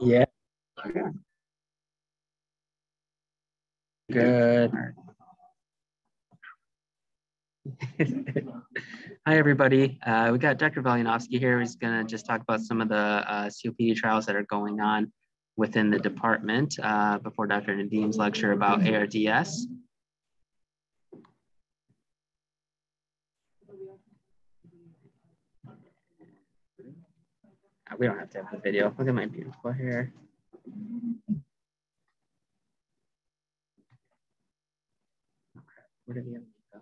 Yeah. Good. Hi, everybody. Uh, we got Dr. Valianovsky here. He's going to just talk about some of the uh, COPD trials that are going on within the department uh, before Dr. Nadeem's lecture about ARDS. We don't have to have the video. Look at my beautiful hair. Okay, where did the other go?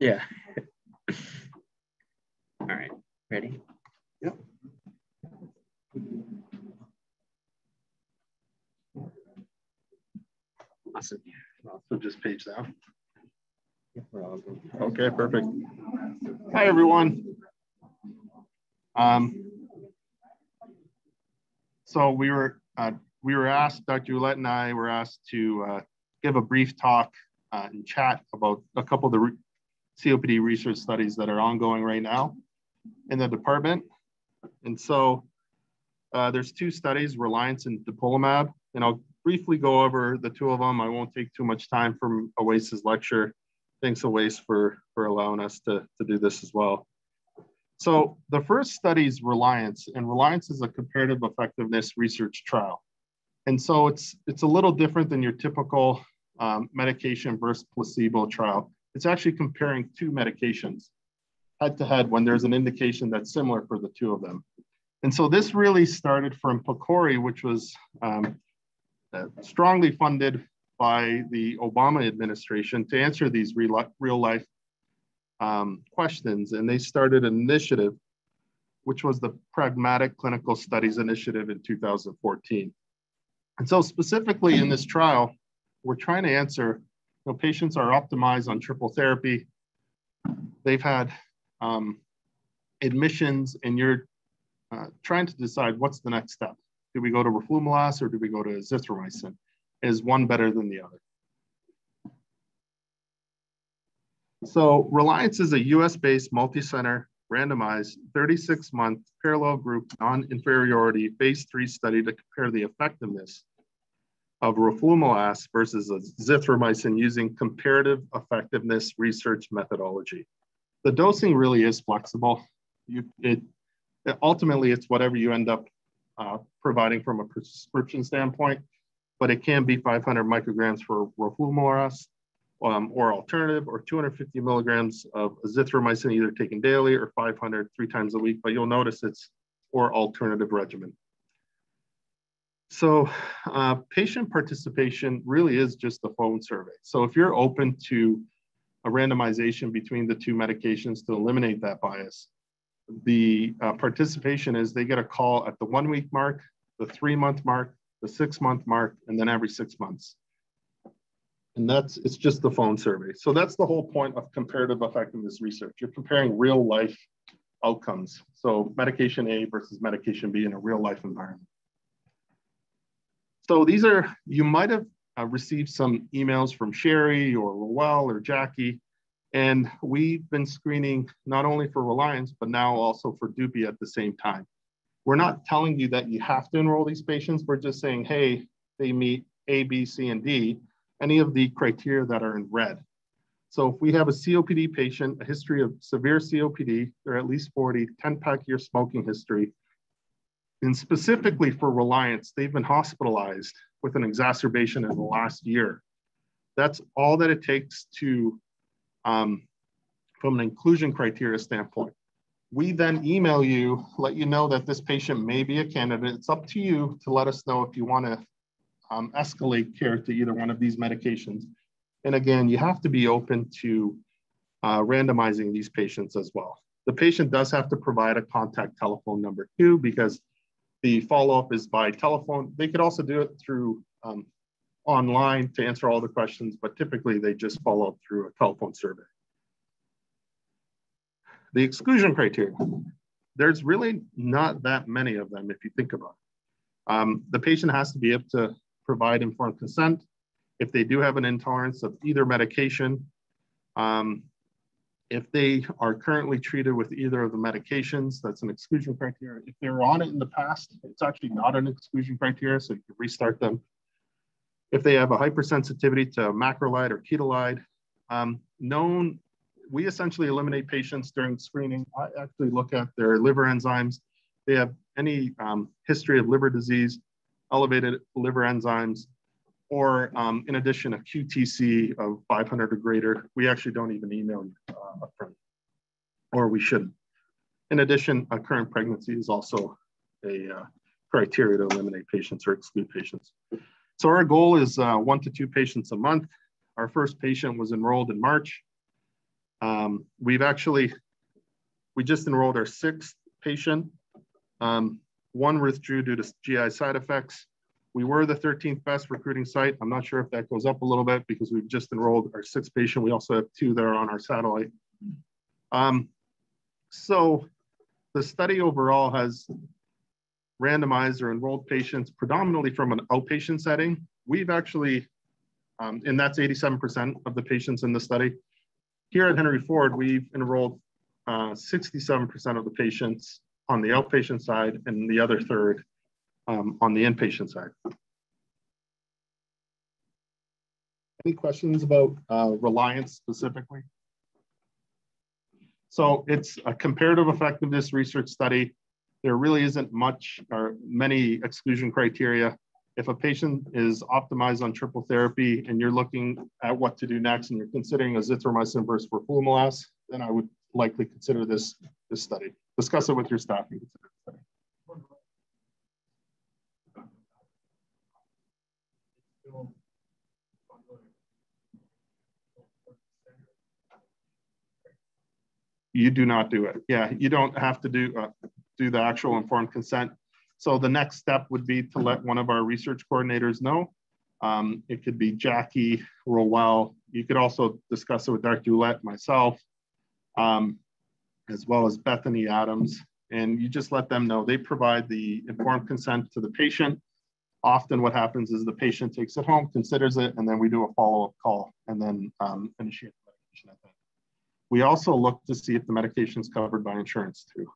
Yeah. All right, ready? Yep. Awesome. So just page down. Yeah, we're all good. Okay, perfect. Hi, everyone. Um, so we were uh, we were asked, Dr. Ouellette and I were asked to uh, give a brief talk uh, and chat about a couple of the re COPD research studies that are ongoing right now in the department. And so uh, there's two studies, Reliance and Dupilumab, and I'll briefly go over the two of them. I won't take too much time from Owais lecture. Thanks Owais for, for allowing us to, to do this as well. So the first study is Reliance, and Reliance is a comparative effectiveness research trial. And so it's, it's a little different than your typical um, medication versus placebo trial. It's actually comparing two medications head to head when there's an indication that's similar for the two of them. And so this really started from PCORI, which was um, strongly funded by the Obama administration to answer these real, real life um, questions. And they started an initiative, which was the Pragmatic Clinical Studies Initiative in 2014. And so specifically in this trial, we're trying to answer, you know, patients are optimized on triple therapy. They've had um, admissions and you're uh, trying to decide what's the next step. Do we go to roflumilast or do we go to azithromycin? Is one better than the other? So Reliance is a US-based multi-center randomized 36-month parallel group non-inferiority phase three study to compare the effectiveness of roflumilast versus azithromycin using comparative effectiveness research methodology. The dosing really is flexible. You, it, ultimately, it's whatever you end up uh, providing from a prescription standpoint, but it can be 500 micrograms for roflumilast um, or alternative, or 250 milligrams of azithromycin either taken daily or 500 three times a week. But you'll notice it's or alternative regimen. So uh, patient participation really is just a phone survey. So if you're open to a randomization between the two medications to eliminate that bias, the uh, participation is they get a call at the one week mark, the three month mark, the six month mark, and then every six months. And that's, it's just the phone survey. So that's the whole point of comparative effectiveness research. You're comparing real life outcomes. So medication A versus medication B in a real life environment. So these are, you might have uh, received some emails from Sherry or Roel or Jackie, and we've been screening not only for Reliance, but now also for Dupy at the same time. We're not telling you that you have to enroll these patients. We're just saying, hey, they meet A, B, C, and D, any of the criteria that are in red. So if we have a COPD patient, a history of severe COPD, they're at least 40, 10 pack year smoking history, and specifically for Reliance, they've been hospitalized with an exacerbation in the last year. That's all that it takes to, um, from an inclusion criteria standpoint. We then email you, let you know that this patient may be a candidate. It's up to you to let us know if you want to um, escalate care to either one of these medications. And again, you have to be open to uh, randomizing these patients as well. The patient does have to provide a contact telephone number too, because the follow-up is by telephone. They could also do it through um, online to answer all the questions, but typically they just follow up through a telephone survey. The exclusion criteria, there's really not that many of them if you think about it. Um, the patient has to be able to provide informed consent. if they do have an intolerance of either medication, um, if they are currently treated with either of the medications, that's an exclusion criteria. If they were on it in the past, it's actually not an exclusion criteria, so you can restart them. If they have a hypersensitivity to macrolide or ketolide. um, known, we essentially eliminate patients during screening. I actually look at their liver enzymes. They have any um, history of liver disease, elevated liver enzymes, or um, in addition, a QTC of 500 or greater, we actually don't even email you uh, upfront, or we shouldn't. In addition, a current pregnancy is also a uh, criteria to eliminate patients or exclude patients. So our goal is uh, one to two patients a month. Our first patient was enrolled in March. Um, we've actually, we just enrolled our sixth patient. Um, one withdrew due to GI side effects. We were the 13th best recruiting site. I'm not sure if that goes up a little bit because we've just enrolled our sixth patient. We also have two that are on our satellite. Um, so the study overall has randomized or enrolled patients predominantly from an outpatient setting. We've actually, um, and that's 87% of the patients in the study. Here at Henry Ford, we've enrolled 67% uh, of the patients on the outpatient side and the other third um, on the inpatient side. Any questions about uh, reliance specifically? So it's a comparative effectiveness research study. There really isn't much or many exclusion criteria. If a patient is optimized on triple therapy and you're looking at what to do next and you're considering azithromycin versus roflumilast, then I would likely consider this, this study. Discuss it with your staff and consider the study. You do not do it. Yeah, you don't have to do uh, do the actual informed consent. So the next step would be to let one of our research coordinators know. Um, it could be Jackie Rowell. You could also discuss it with Dr. Ouellette, myself, um, as well as Bethany Adams. And you just let them know. They provide the informed consent to the patient often what happens is the patient takes it home, considers it, and then we do a follow-up call and then um, initiate the medication at that. We also look to see if the medication is covered by insurance too.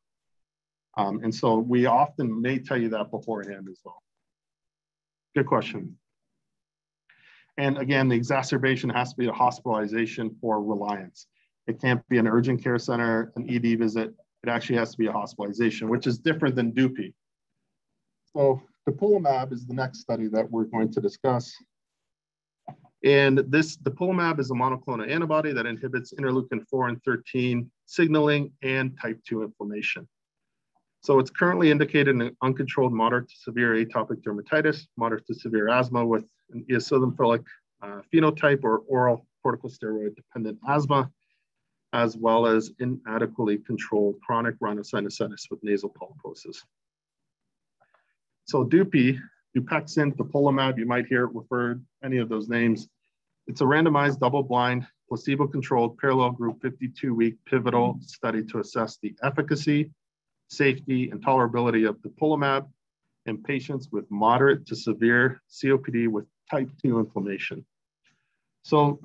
Um, and so we often may tell you that beforehand as well. Good question. And again, the exacerbation has to be a hospitalization for reliance. It can't be an urgent care center, an ED visit. It actually has to be a hospitalization, which is different than DUPI. So Dupilumab is the next study that we're going to discuss. And this dupilumab is a monoclonal antibody that inhibits interleukin 4 and 13 signaling and type 2 inflammation. So it's currently indicated in uncontrolled moderate to severe atopic dermatitis, moderate to severe asthma with an eosinophilic uh, phenotype or oral corticosteroid dependent asthma, as well as inadequately controlled chronic rhinosinusitis with nasal polyposis. So DUPI, Dupixent, Dupilumab, you might hear it referred, any of those names. It's a randomized double-blind, placebo-controlled, parallel group 52-week pivotal study to assess the efficacy, safety, and tolerability of Dupilumab in patients with moderate to severe COPD with type 2 inflammation. So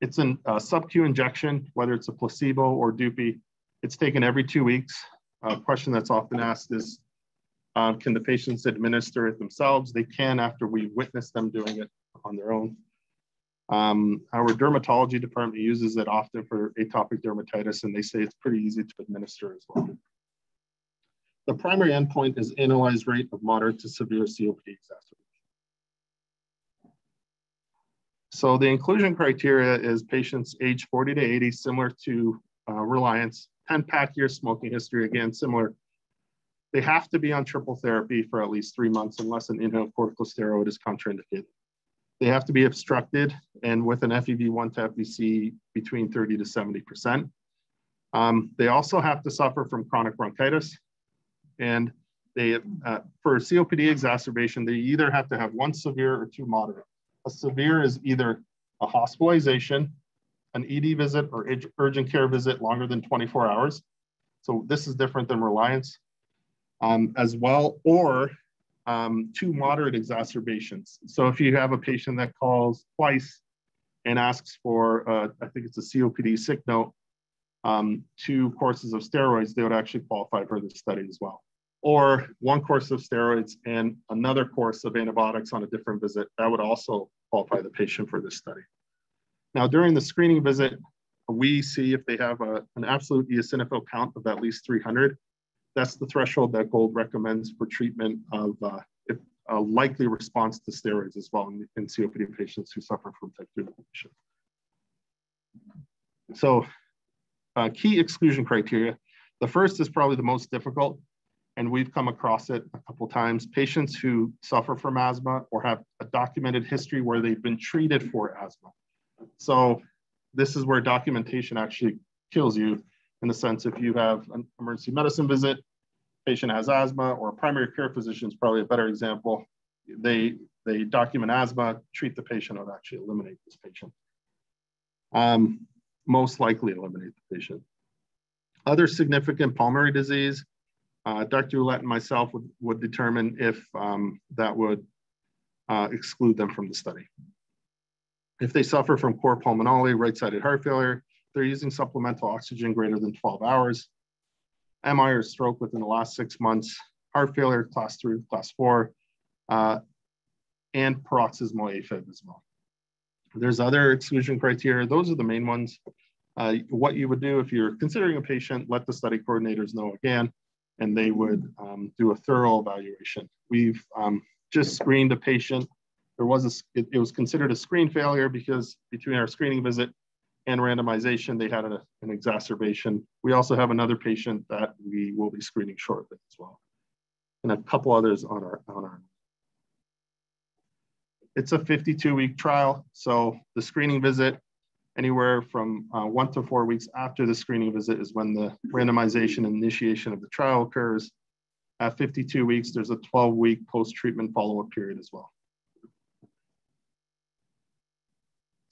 it's a sub-Q injection, whether it's a placebo or DUPI. It's taken every two weeks. A question that's often asked is, um, can the patients administer it themselves? They can after we witness them doing it on their own. Um, our dermatology department uses it often for atopic dermatitis, and they say it's pretty easy to administer as well. The primary endpoint is annualized rate of moderate to severe COPD exacerbation. So the inclusion criteria is patients age 40 to 80, similar to uh, Reliance, 10 pack year smoking history, again, similar they have to be on triple therapy for at least three months unless an inhaled corticosteroid is contraindicated. They have to be obstructed and with an FEV1 to FVC between 30 to 70%. Um, they also have to suffer from chronic bronchitis. And they, uh, for COPD exacerbation, they either have to have one severe or two moderate. A severe is either a hospitalization, an ED visit or urgent care visit longer than 24 hours. So this is different than Reliance um, as well, or um, to moderate exacerbations. So if you have a patient that calls twice and asks for, uh, I think it's a COPD sick note, um, two courses of steroids, they would actually qualify for the study as well. Or one course of steroids and another course of antibiotics on a different visit, that would also qualify the patient for this study. Now, during the screening visit, we see if they have a, an absolute eosinophil count of at least 300. That's the threshold that GOLD recommends for treatment of uh, if, a likely response to steroids as well in, in COPD patients who suffer from type 2 inflammation. So uh, key exclusion criteria. The first is probably the most difficult, and we've come across it a couple times. Patients who suffer from asthma or have a documented history where they've been treated for asthma. So this is where documentation actually kills you in the sense if you have an emergency medicine visit, patient has asthma, or a primary care physician is probably a better example. They, they document asthma, treat the patient, or actually eliminate this patient. Um, most likely eliminate the patient. Other significant pulmonary disease, uh, Dr. Ouellette and myself would, would determine if um, that would uh, exclude them from the study. If they suffer from cor pulmonale, right-sided heart failure, they're using supplemental oxygen greater than 12 hours, MI or stroke within the last six months, heart failure, class three, class four, uh, and paroxysmal AFib as well. There's other exclusion criteria. Those are the main ones. Uh, what you would do if you're considering a patient, let the study coordinators know again, and they would um, do a thorough evaluation. We've um, just screened a patient there was a, it, it, was considered a screen failure because between our screening visit and randomization, they had a, an exacerbation. We also have another patient that we will be screening shortly as well. And a couple others on our, on our. It's a 52 week trial. So the screening visit, anywhere from uh, one to four weeks after the screening visit is when the randomization and initiation of the trial occurs. At 52 weeks, there's a 12 week post-treatment follow-up period as well.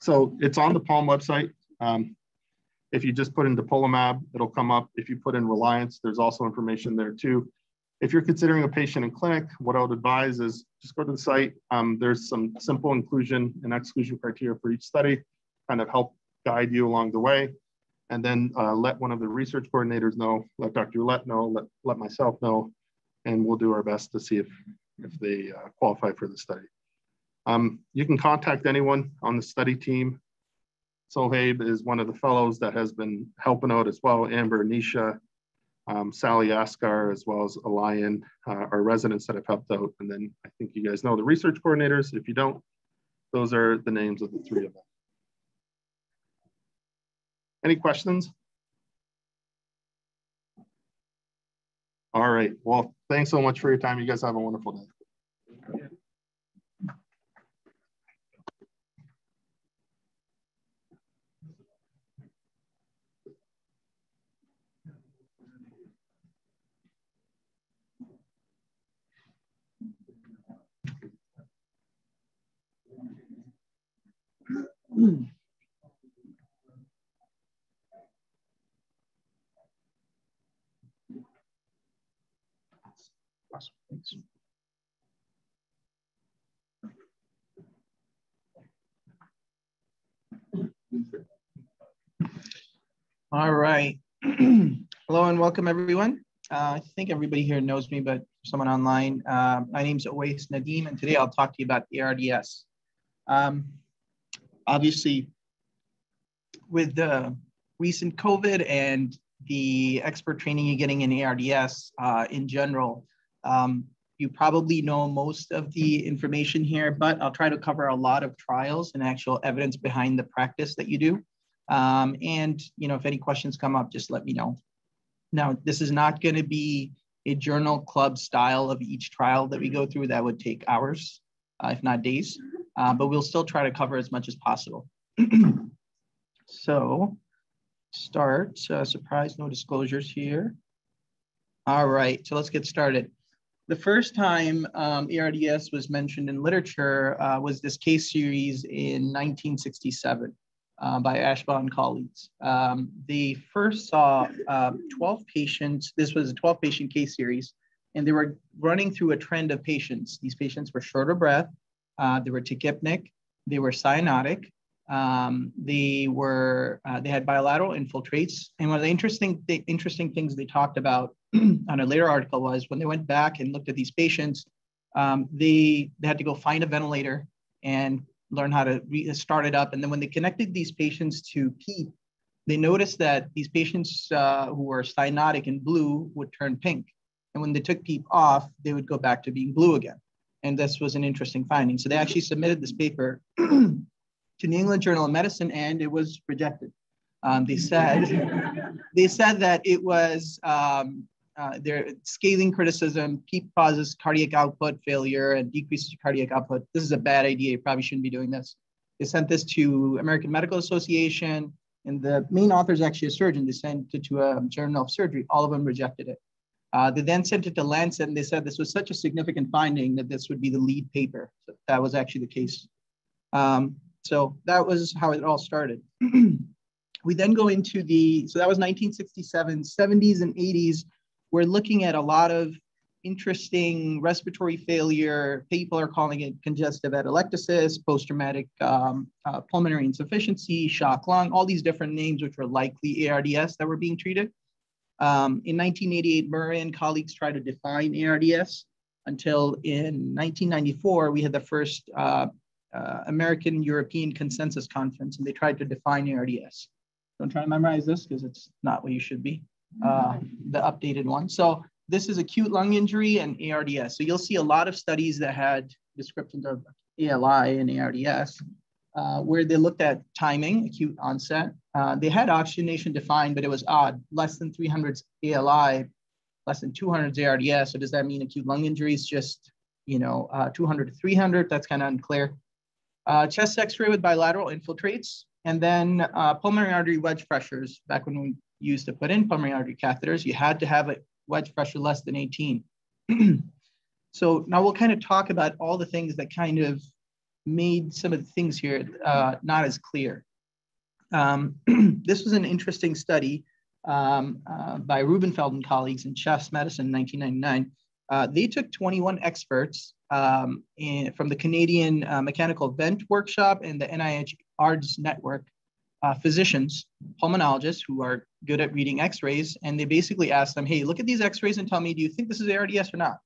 So it's on the Palm website. Um, if you just put in dupilumab, it'll come up. If you put in Reliance, there's also information there too. If you're considering a patient in clinic, what I would advise is just go to the site. Um, there's some simple inclusion and exclusion criteria for each study, kind of help guide you along the way. And then uh, let one of the research coordinators know, let Dr. Ouellette know, let, let myself know, and we'll do our best to see if, if they uh, qualify for the study. Um, you can contact anyone on the study team. Sohaib is one of the fellows that has been helping out as well. Amber, Nisha, um, Sally Askar, as well as Alayan, uh, are residents that have helped out. And then I think you guys know the research coordinators. If you don't, those are the names of the three of them. Any questions? All right. Well, thanks so much for your time. You guys have a wonderful day. All right. Hello and welcome everyone. Uh, I think everybody here knows me, but someone online. Uh, my name is Owais Nadeem, and today I'll talk to you about ARDS. Um, obviously, with the recent COVID and the expert training you're getting in ARDS uh, in general, um, you probably know most of the information here, but I'll try to cover a lot of trials and actual evidence behind the practice that you do. Um, and you know, if any questions come up, just let me know. Now, this is not going to be a journal club style of each trial that we go through. That would take hours, uh, if not days uh, but we'll still try to cover as much as possible. so start, uh, surprise, no disclosures here. All right, so let's get started. The first time um, ARDS was mentioned in literature uh, was this case series in 1967 uh, by Ashbaugh and colleagues. Um, they first saw uh, 12 patients, this was a 12 patient case series, and they were running through a trend of patients. These patients were short of breath, uh, they were tachypneic, they were cyanotic, um, they were uh, they had bilateral infiltrates. And one of the interesting th- interesting things they talked about on a later article was when they went back and looked at these patients, um, they they had to go find a ventilator and learn how to re- start it up. And then when they connected these patients to PEEP, they noticed that these patients uh, who were cyanotic in blue would turn pink. And when they took PEEP off, they would go back to being blue again. And this was an interesting finding. So they actually submitted this paper to the New England Journal of Medicine and it was rejected. Um, they said they said that it was um, uh, their scathing criticism. PEEP causes cardiac output failure and decreases cardiac output. This is a bad idea. You probably shouldn't be doing this. They sent this to American Medical Association, and the main author is actually a surgeon. They sent it to a journal of surgery. All of them rejected it. Uh, they then sent it to Lancet, and they said this was such a significant finding that this would be the lead paper. So that was actually the case. Um, so that was how it all started. we then go into the, so that was 1967, 70s and 80s. We're looking at a lot of interesting respiratory failure. People are calling it congestive atelectasis, post-traumatic um, uh, pulmonary insufficiency, shock lung, all these different names, which were likely ARDS that were being treated. Um, in 1988, Murray and colleagues tried to define ARDS until in 1994, we had the first uh, uh, American European Consensus Conference, and they tried to define ARDS. Don't try to memorize this because it's not what you should be, uh, the updated one. So this is acute lung injury and ARDS. So you'll see a lot of studies that had descriptions of ALI and ARDS, uh, where they looked at timing, acute onset. Uh, they had oxygenation defined, but it was odd, less than 300 ALI, less than 200 ARDS. So does that mean acute lung injury is just, you know, uh, 200 to 300? That's kind of unclear. Uh, chest x-ray with bilateral infiltrates, and then uh, pulmonary artery wedge pressures. Back when we used to put in pulmonary artery catheters, you had to have a wedge pressure less than 18. so now we'll kind of talk about all the things that kind of made some of the things here uh, not as clear. Um, this was an interesting study um, uh, by Rubenfeld and colleagues in chest medicine in 1999. Uh, they took 21 experts um, in, from the Canadian uh, Mechanical Vent Workshop and the NIH ARDS Network uh, physicians, pulmonologists who are good at reading x-rays, and they basically asked them, hey, look at these x-rays and tell me, do you think this is ARDS or not?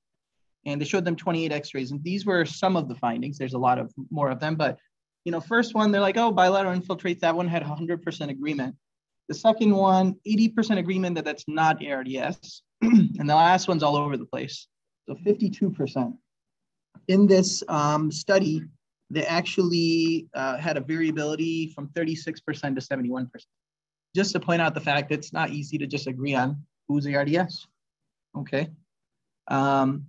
And they showed them 28 x-rays, and these were some of the findings. There's a lot of more of them, but you know, first one, they're like, oh, bilateral infiltrates, that one had 100% agreement. The second one, 80% agreement that that's not ARDS. and the last one's all over the place. So 52%. In this um, study, they actually uh, had a variability from 36% to 71%. Just to point out the fact that it's not easy to just agree on who's ARDS. Okay. Um,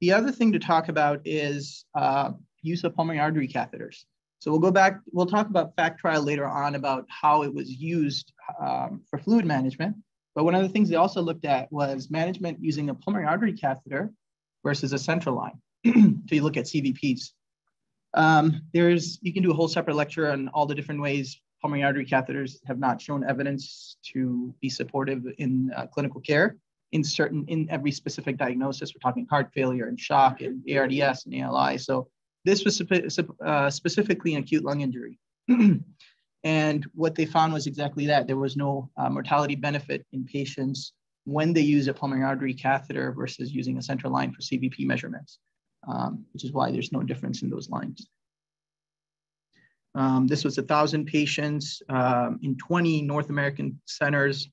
the other thing to talk about is uh, use of pulmonary artery catheters. So we'll go back, we'll talk about FACTT trial later on about how it was used um, for fluid management. But one of the things they also looked at was management using a pulmonary artery catheter versus a central line. so you look at CVPs. Um, there's, you can do a whole separate lecture on all the different ways pulmonary artery catheters have not shown evidence to be supportive in uh, clinical care in certain, in every specific diagnosis. We're talking heart failure and shock and ARDS and ALI. So this was uh, specifically an acute lung injury. and what they found was exactly that. There was no uh, mortality benefit in patients when they use a pulmonary artery catheter versus using a central line for CVP measurements um, which is why there's no difference in those lines. Um, this was thousand patients um, in 20 North American centers.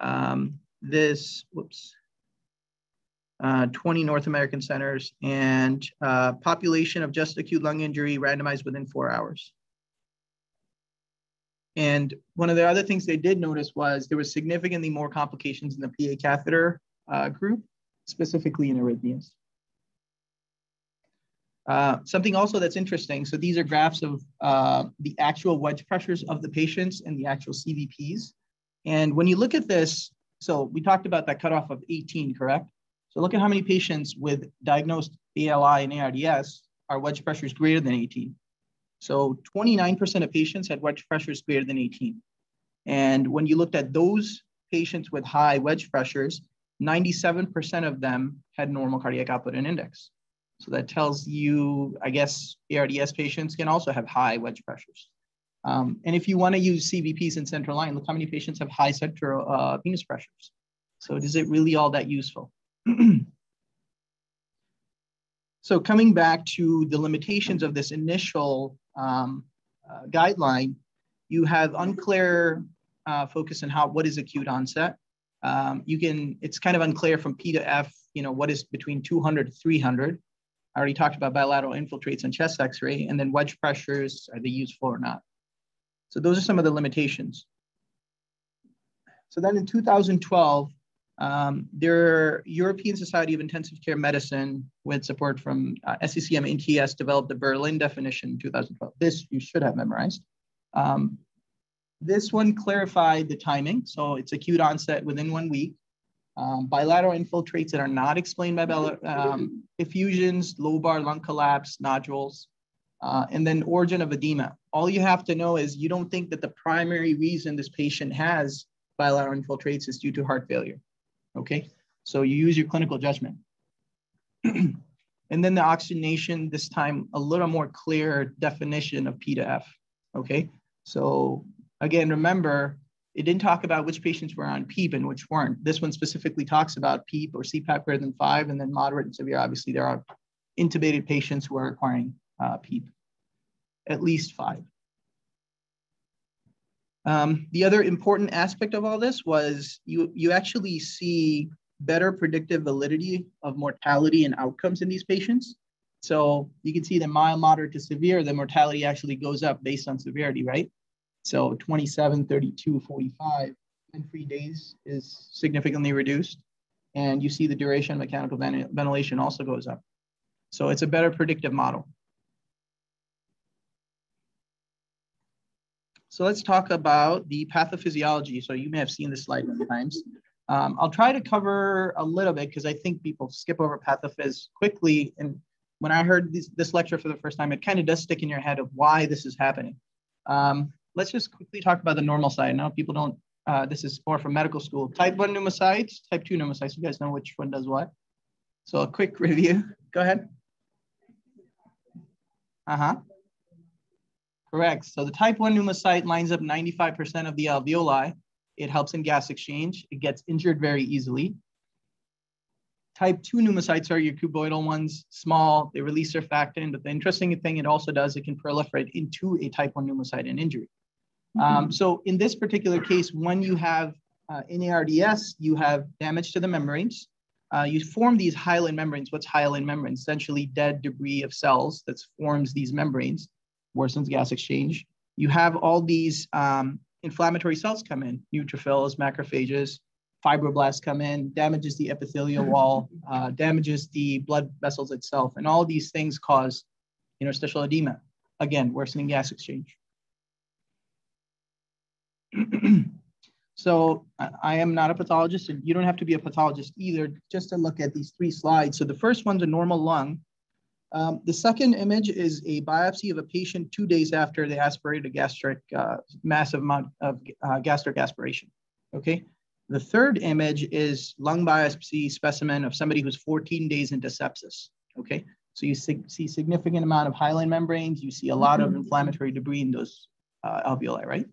Um, this, whoops, uh, 20 North American centers and uh, population of just acute lung injury randomized within four hours. And one of the other things they did notice was there was significantly more complications in the PA catheter uh, group, specifically in arrhythmias. Uh, something also that's interesting, so these are graphs of uh, the actual wedge pressures of the patients and the actual CVPs. And when you look at this, so we talked about that cutoff of 18, correct? So look at how many patients with diagnosed ALI and ARDS are wedge pressures greater than 18. So 29% of patients had wedge pressures greater than 18. And when you looked at those patients with high wedge pressures, 97% of them had normal cardiac output and index. So that tells you, I guess, ARDS patients can also have high wedge pressures. Um, and if you want to use CVPs in central line, look how many patients have high central uh, venous pressures. So is it really all that useful? so coming back to the limitations of this initial um, uh, guideline, you have unclear uh, focus on how what is acute onset. Um, you can, it's kind of unclear from P to F, you know, what is between 200 to 300. I already talked about bilateral infiltrates on chest x-ray, and then wedge pressures, are they useful or not? So those are some of the limitations. So then in 2012, um, their European Society of Intensive Care Medicine, with support from uh, SCCM NTS, developed the Berlin definition in 2012. This you should have memorized. Um, this one clarified the timing. So it's acute onset within one week. Um, bilateral infiltrates that are not explained by um, effusions, lobar lung collapse, nodules, uh, and then origin of edema. All you have to know is you don't think that the primary reason this patient has bilateral infiltrates is due to heart failure. Okay, so you use your clinical judgment. and then the oxygenation, this time a little more clear definition of P to F. Okay, so again, remember, it didn't talk about which patients were on PEEP and which weren't. This one specifically talks about PEEP or CPAP greater than five, and then moderate and severe. Obviously, there are intubated patients who are requiring uh, PEEP, at least five. Um, the other important aspect of all this was you, you actually see better predictive validity of mortality and outcomes in these patients. So you can see the mild, moderate to severe, the mortality actually goes up based on severity, right? So 27, 32, 45, and free days is significantly reduced. And you see the duration of mechanical ventilation also goes up. So it's a better predictive model. So let's talk about the pathophysiology. So you may have seen this slide many times. Um, I'll try to cover a little bit because I think people skip over pathophys quickly. And when I heard this, this, lecture for the first time, it kind of does stick in your head of why this is happening. Um, let's just quickly talk about the normal side. Now people don't, uh, this is more from medical school. Type one pneumocytes, type two pneumocytes. You guys know which one does what? So a quick review. Go ahead. Uh-huh. Correct. So the type one pneumocyte lines up 95% of the alveoli. It helps in gas exchange. It gets injured very easily. Type 2 pneumocytes are your cuboidal ones, small, they release surfactant, but the interesting thing it also does, it can proliferate into a type 1 pneumocyte and injury. Um, so in this particular case, when you have uh, in ARDS, you have damage to the membranes. Uh, you form these hyaline membranes. What's hyaline membranes? Essentially dead debris of cells that forms these membranes, worsens gas exchange. You have all these um, inflammatory cells come in, neutrophils, macrophages, fibroblasts come in, damages the epithelial wall, uh, damages the blood vessels itself, and all these things cause interstitial edema. Again, worsening gas exchange. so I am not a pathologist, and you don't have to be a pathologist either, just to look at these three slides. So the first one's a normal lung. Um, the second image is a biopsy of a patient two days after they aspirated a gastric, uh, massive amount of uh, gastric aspiration. Okay, the third image is lung biopsy specimen of somebody who's 14 days into sepsis. Okay, so you see significant amount of hyaline membranes. You see a lot of inflammatory debris in those uh, alveoli, right?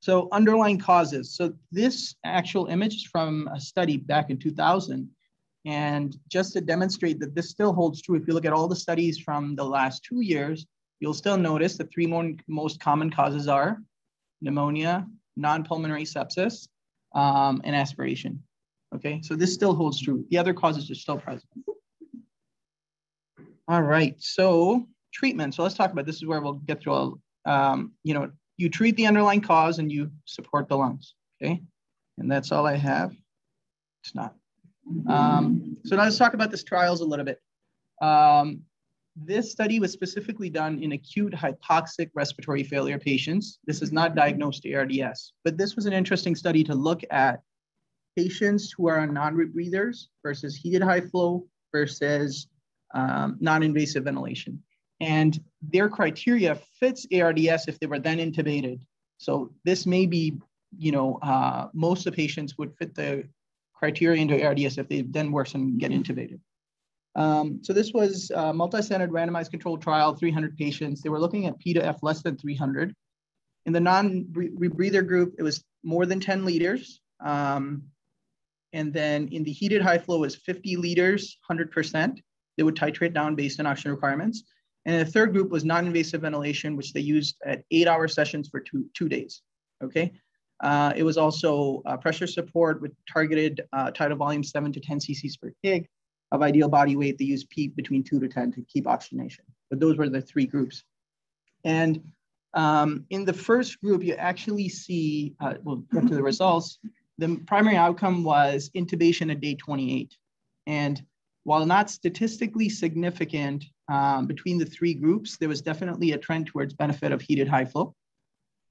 So underlying causes. So this actual image is from a study back in 2000. And just to demonstrate that this still holds true, if you look at all the studies from the last two years, you'll still notice the three more, most common causes are pneumonia, non-pulmonary sepsis, um, and aspiration. Okay, so this still holds true. The other causes are still present. All right, so treatment. So let's talk about this is where we'll get through, a, um, you know, you treat the underlying cause and you support the lungs, okay? And that's all I have. It's not. Um, so now let's talk about this trials a little bit. Um, this study was specifically done in acute hypoxic respiratory failure patients. This is not diagnosed ARDS, but this was an interesting study to look at patients who are on non-rebreathers versus heated high flow versus um, non-invasive ventilation. And their criteria fits ARDS if they were then intubated. So this may be you know, uh, most of the patients would fit the criteria into ARDS if they then worsen and get intubated. Um, so this was a multi-centered randomized controlled trial, 300 patients. They were looking at P to F less than 300. In the non-rebreather group, it was more than 10 liters. Um, and then in the heated high flow was 50 liters, 100%. They would titrate down based on oxygen requirements. And the third group was non-invasive ventilation, which they used at eight hour sessions for two, two days, okay? Uh, it was also uh, pressure support with targeted uh, tidal volume seven to 10 cc's per kg of ideal body weight. They used PEEP between two to 10 to keep oxygenation. But those were the three groups. And um, in the first group, you actually see, uh, we'll get to the results, the primary outcome was intubation at day 28. And while not statistically significant um, between the three groups, there was definitely a trend towards benefit of heated high flow.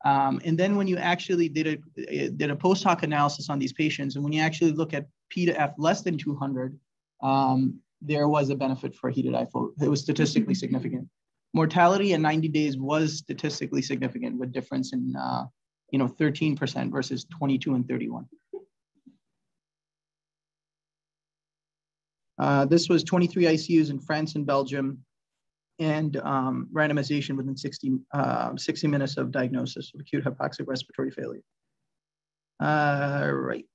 Um, and then when you actually did a, did a post hoc analysis on these patients, and when you actually look at P to F less than 200, um, there was a benefit for heated high flow. It was statistically significant. Mortality at 90 days was statistically significant with difference in, uh, you know, 13% versus 22 and 31. Uh, this was 23 ICUs in France and Belgium and um, randomization within 60, uh, 60 minutes of diagnosis of acute hypoxic respiratory failure. Uh, right.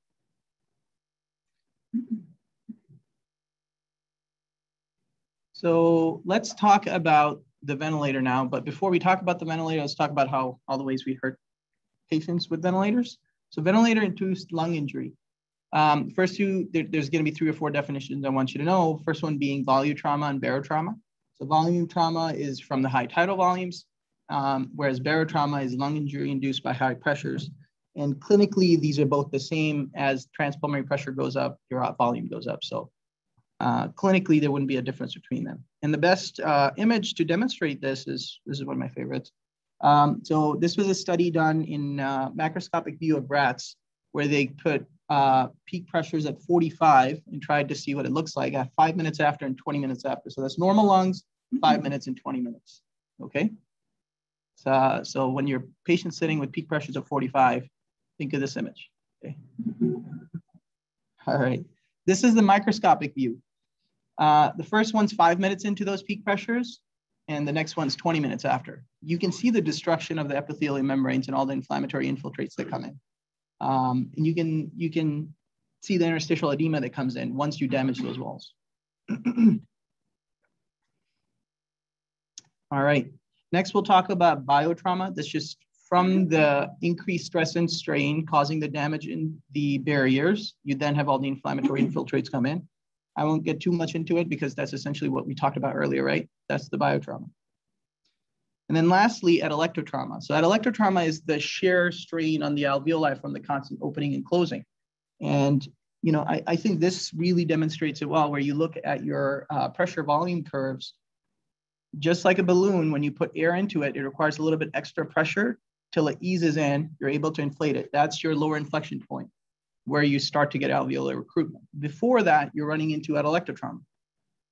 So let's talk about the ventilator now. But before we talk about the ventilator, let's talk about how all the ways we hurt patients with ventilators. So ventilator-induced lung injury. Um, first two, there, there's going to be three or four definitions I want you to know. First one being volume trauma and barotrauma. So volume trauma is from the high tidal volumes, um, whereas barotrauma is lung injury induced by high pressures. And clinically, these are both the same as transpulmonary pressure goes up, your volume goes up. So uh, clinically, there wouldn't be a difference between them. And the best uh, image to demonstrate this is, this is one of my favorites. Um, so this was a study done in uh, macroscopic view of rats where they put uh, peak pressures at 45 and tried to see what it looks like at five minutes after and 20 minutes after. So that's normal lungs, five minutes and 20 minutes, okay? So, so when your patient's sitting with peak pressures of 45, think of this image, okay? All right, this is the microscopic view. Uh, the first one's five minutes into those peak pressures, and the next one's 20 minutes after. You can see the destruction of the epithelial membranes and all the inflammatory infiltrates that come in. Um, and you can, you can see the interstitial edema that comes in once you damage those walls. All right, next we'll talk about biotrauma. That's just from the increased stress and strain causing the damage in the barriers. You then have all the inflammatory infiltrates come in. I won't get too much into it because that's essentially what we talked about earlier, right? That's the biotrauma. And then lastly, atelectotrauma. So atelectotrauma is the shear strain on the alveoli from the constant opening and closing. And you know, I, I think this really demonstrates it well, where you look at your uh, pressure volume curves, just like a balloon, when you put air into it, it requires a little bit extra pressure till it eases in, you're able to inflate it. That's your lower inflection point where you start to get alveolar recruitment. Before that, you're running into atelectotrauma.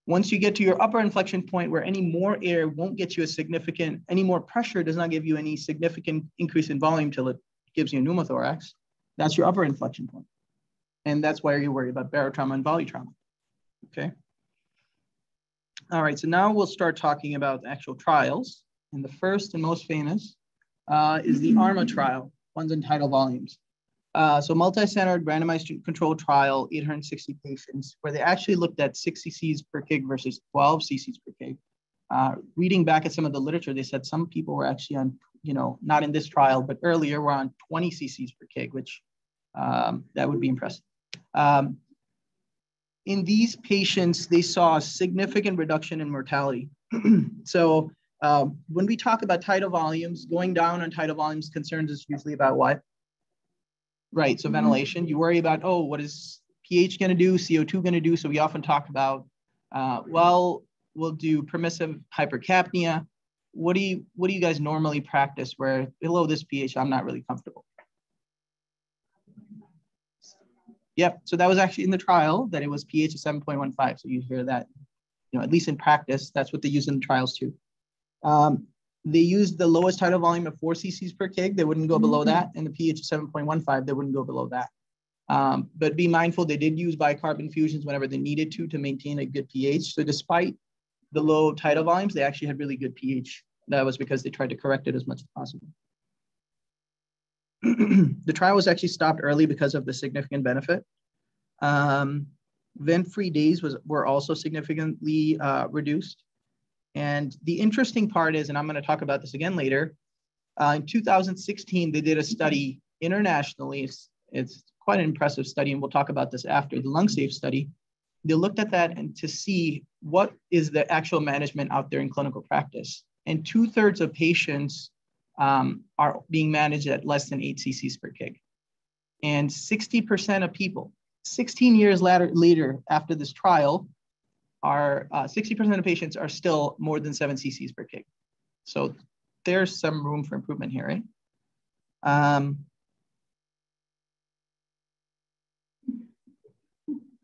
Once you get to your upper inflection point where any more air won't get you a significant, any more pressure does not give you any significant increase in volume till it gives you a pneumothorax, that's your upper inflection point. And that's why you're worried about barotrauma and volutrauma, okay? All right, so now we'll start talking about actual trials. And the first and most famous uh, is the ARMA trial, ones in tidal volumes. Uh, so multi-centered randomized controlled trial, 860 patients, where they actually looked at 6 cc's per kg versus 12 cc's per kg. Uh, reading back at some of the literature, they said some people were actually on, you know, not in this trial, but earlier were on 20 cc's per kg, which um, that would be impressive. Um, in these patients, they saw a significant reduction in mortality. so um, when we talk about tidal volumes, going down on tidal volumes concerns us usually about what? Right. So mm-hmm. ventilation, you worry about, oh, what is pH going to do, CO2 going to do? So we often talk about, uh, well, we'll do permissive hypercapnia. What do you what do you guys normally practice where below this pH I'm not really comfortable? Yep. So that was actually in the trial that it was pH of 7.15. So you hear that, you know, at least in practice, that's what they use in the trials too. Um, they used the lowest tidal volume of four cc's per kg. They wouldn't go below Mm-hmm. that. And the pH of 7.15, they wouldn't go below that. Um, but be mindful, they did use bicarb infusions whenever they needed to to maintain a good pH. So despite the low tidal volumes, they actually had really good pH. That was because they tried to correct it as much as possible. the trial was actually stopped early because of the significant benefit. Um, vent-free days was were also significantly uh, reduced. And the interesting part is, and I'm going to talk about this again later, uh, in 2016, they did a study internationally. It's, it's quite an impressive study, and we'll talk about this after the lung safe study. They looked at that and to see what is the actual management out there in clinical practice. And two thirds of patients um, are being managed at less than eight cc's per kg. And 60% of people, 16 years later, later after this trial, are 60% of patients are still more than seven cc's per kg. So there's some room for improvement here, right? Um,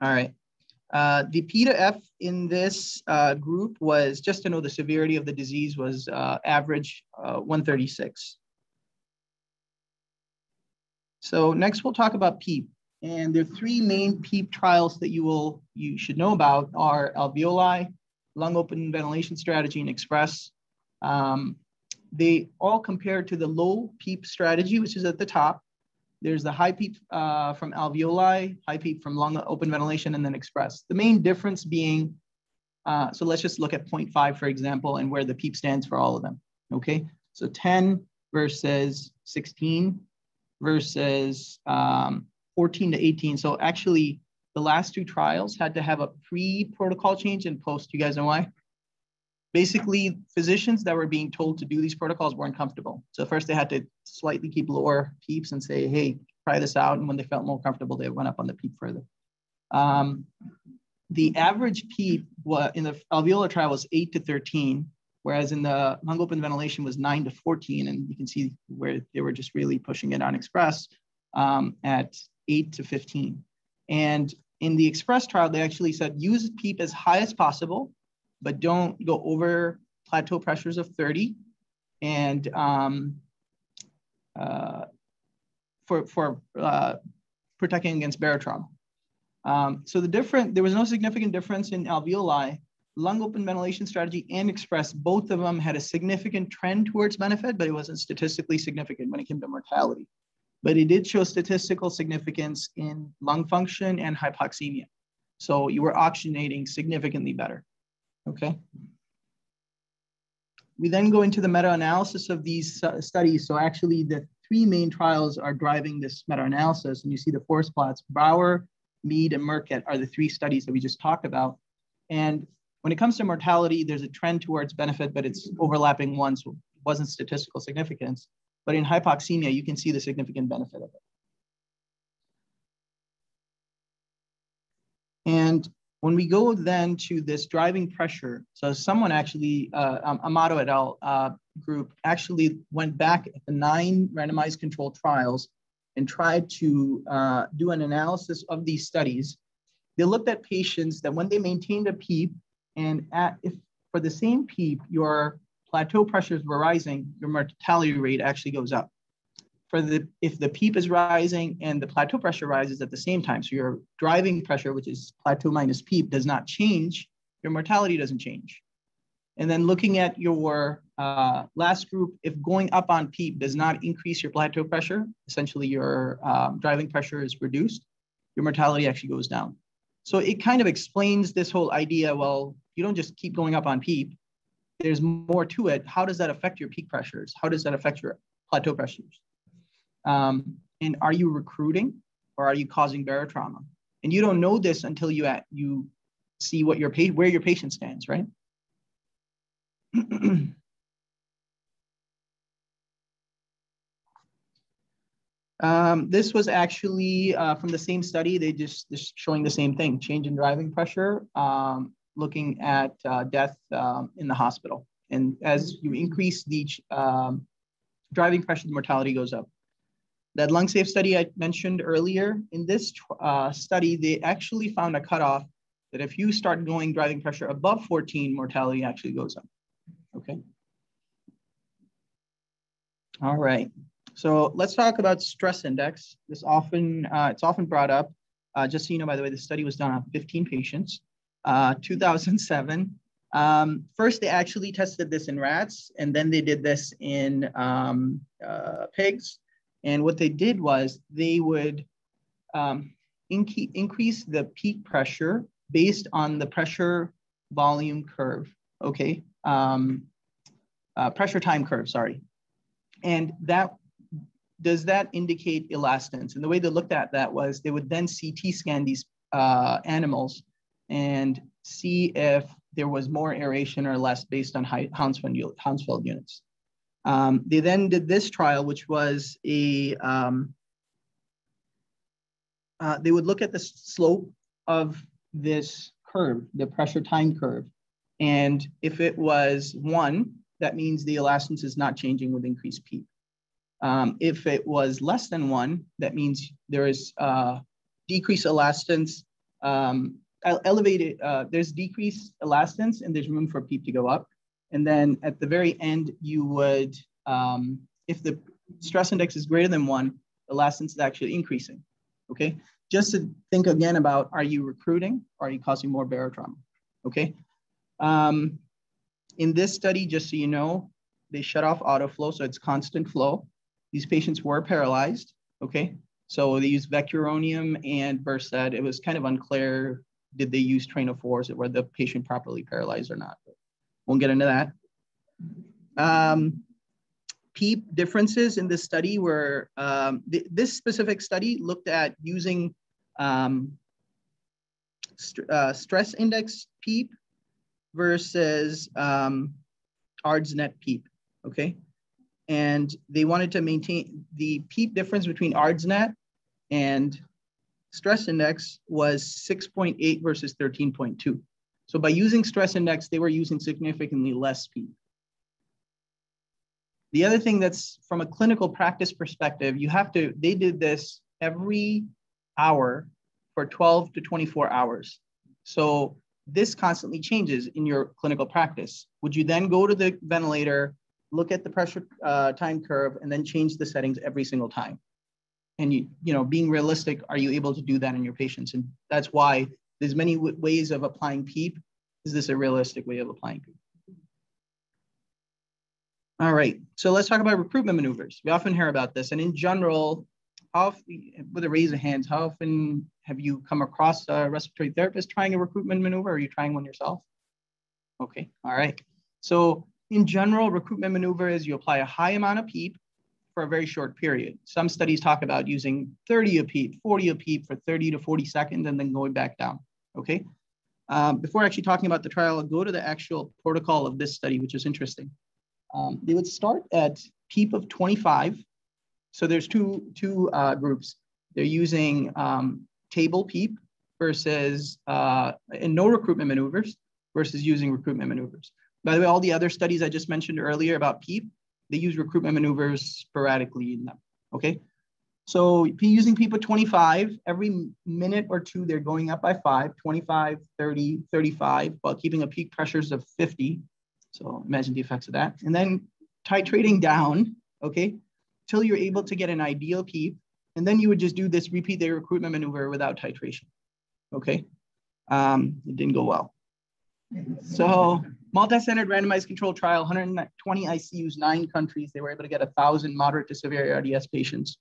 all right. Uh, the P to F in this uh, group was, just to know the severity of the disease, was uh, average 136. So next we'll talk about PEEP. And the three main PEEP trials that you will you should know about are alveoli, lung open ventilation strategy, and express. Um, they all compare to the low PEEP strategy, which is at the top. There's the high PEEP uh, from alveoli, high PEEP from lung open ventilation, and then express. The main difference being, uh, so let's just look at 0.5, for example, and where the PEEP stands for all of them, okay? So 10 versus 16 versus um, 14 to 18. So actually, the last two trials had to have a pre-protocol change and post. You guys know why? Basically, physicians that were being told to do these protocols weren't comfortable. So first they had to slightly keep lower PEEPs and say, hey, try this out. And when they felt more comfortable, they went up on the PEEP further. Um, the average PEEP in the alveolar trial was 8 to 13, whereas in the lung open ventilation was 9 to 14. And you can see where they were just really pushing it on express um, at 8 to 15. And in the express trial, they actually said use PEEP as high as possible, but don't go over plateau pressures of 30. And um, uh, for, for uh, protecting against barotrauma. Um, so the different, there was no significant difference in alveoli, lung open ventilation strategy and express, both of them had a significant trend towards benefit, but it wasn't statistically significant when it came to mortality. But it did show statistical significance in lung function and hypoxemia. So you were oxygenating significantly better, okay? We then go into the meta-analysis of these uh, studies. So actually the three main trials are driving this meta-analysis and you see the forest plots, Brower, Meade, and Mercat are the three studies that we just talked about. And when it comes to mortality, there's a trend towards benefit, but it's overlapping one, so it wasn't statistical significance. But in hypoxemia, you can see the significant benefit of it. And when we go then to this driving pressure, so someone actually, uh, um, Amato et al. Uh, group actually went back at the nine randomized controlled trials and tried to uh, do an analysis of these studies. They looked at patients that when they maintained a PEEP and at, if for the same PEEP, your plateau pressures were rising, your mortality rate actually goes up. For the, if the PEEP is rising and the plateau pressure rises at the same time, so your driving pressure, which is plateau minus PEEP, does not change, your mortality doesn't change. And then looking at your uh, last group, if going up on PEEP does not increase your plateau pressure, essentially your um, driving pressure is reduced, your mortality actually goes down. So it kind of explains this whole idea, well, you don't just keep going up on PEEP, there's more to it. How does that affect your peak pressures? How does that affect your plateau pressures? Um, and are you recruiting or are you causing barotrauma? And you don't know this until you at, you see what your where your patient stands, right? um, this was actually uh, from the same study. They just, just showing the same thing: change in driving pressure, um, looking at uh, death um, in the hospital. And as you increase the um, driving pressure, the mortality goes up. That lung safe study I mentioned earlier, in this uh, study, they actually found a cutoff that if you start going driving pressure above 14, mortality actually goes up, okay? All right. So let's talk about stress index. This often, uh, it's often brought up. Uh, just so you know, by the way, the study was done on 15 patients, uh, 2007. Um, first, they actually tested this in rats, and then they did this in um, uh, pigs. And what they did was they would um, increase the peak pressure based on the pressure volume curve, okay? Um, uh, pressure time curve, sorry. And that, does that indicate elastance? And the way they looked at that was they would then CT scan these uh, animals and see if there was more aeration or less based on Hounsfield units. Um, they then did this trial, which was a, um, uh, they would look at the slope of this curve, the pressure time curve. And if it was one, that means the elastance is not changing with increased PEEP. Um, if it was less than one, that means there is uh, decreased elastance, um, elevated, uh, there's decreased elastance and there's room for PEEP to go up. And then at the very end, you would, um, if the stress index is greater than one, elastance is actually increasing, okay? Just to think again about, are you recruiting or are you causing more barotrauma, okay? Um, in this study, just so you know, they shut off auto flow, so it's constant flow. These patients were paralyzed, okay? So they used vecuronium and Versed. It was kind of unclear, did they use train of four, were the patient properly paralyzed or not? Won't get into that. Um, PEEP differences in this study were, um, th this specific study looked at using um, st uh, stress index PEEP versus um, ARDSNet PEEP, okay? And they wanted to maintain the PEEP difference between ARDSNet and stress index was 6.8 versus 13.2. So by using stress index, they were using significantly less PEEP. The other thing that's from a clinical practice perspective, you have to, they did this every hour for 12 to 24 hours. So this constantly changes in your clinical practice. Would you then go to the ventilator, look at the pressure uh, time curve, and then change the settings every single time? And you, you know, being realistic, are you able to do that in your patients? And that's why there's many ways of applying PEEP. Is this a realistic way of applying PEEP? All right, so let's talk about recruitment maneuvers. We often hear about this, and in general, how with a raise of hands, how often have you come across a respiratory therapist trying a recruitment maneuver? Are you trying one yourself? Okay, all right. So in general, recruitment maneuver is you apply a high amount of PEEP for a very short period. Some studies talk about using 30 of PEEP, 40 of PEEP for 30 to 40 seconds and then going back down, okay? Um, before actually talking about the trial, I'll go to the actual protocol of this study, which is interesting. Um, they would start at PEEP of 25. So there's two, two uh, groups. They're using um, table PEEP versus, uh, and no recruitment maneuvers versus using recruitment maneuvers. By the way, all the other studies I just mentioned earlier about PEEP, they use recruitment maneuvers sporadically in them, okay? So using people 25, every minute or two, they're going up by five, 25, 30, 35, while keeping a peak pressures of 50. So imagine the effects of that. And then titrating down, okay, till you're able to get an ideal PEEP. And then you would just do this, repeat the recruitment maneuver without titration, okay? Um, it didn't go well. So multi-centered randomized controlled trial, 120 ICUs, nine countries. They were able to get a thousand moderate to severe ARDS patients.